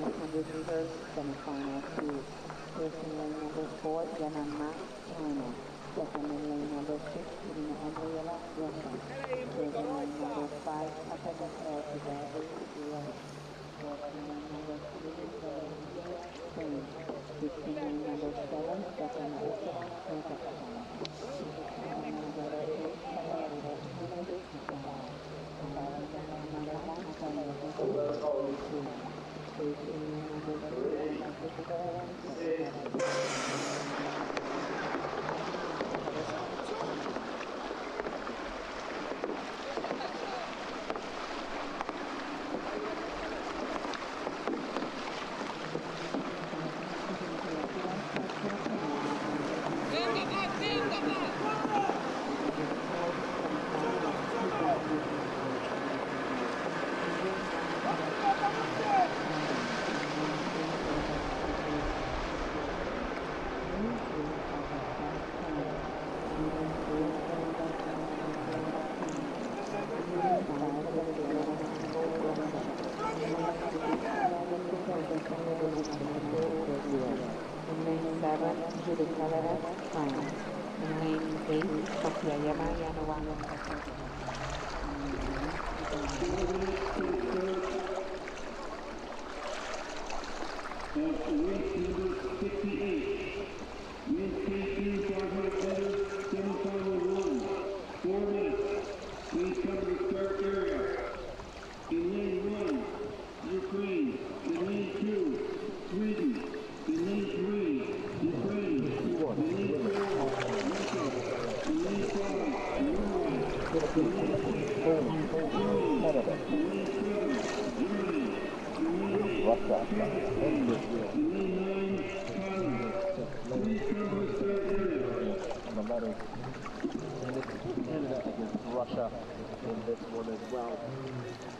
100 meters semifinal two. First lane number four, Yanama China. Second in lane number six, Irina Andriela, Russia. Third in lane number five, Akada Karakizabe, Israel. Fourth in lane number three, Valencia, Spain. Sixth in lane number seven, Stefana Ochoa, Kazakhstan. Sixth in lane Thank you. Russia in this one as well.